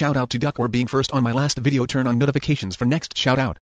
shout out to Duck or being first on my last video turn on notifications for next shout out.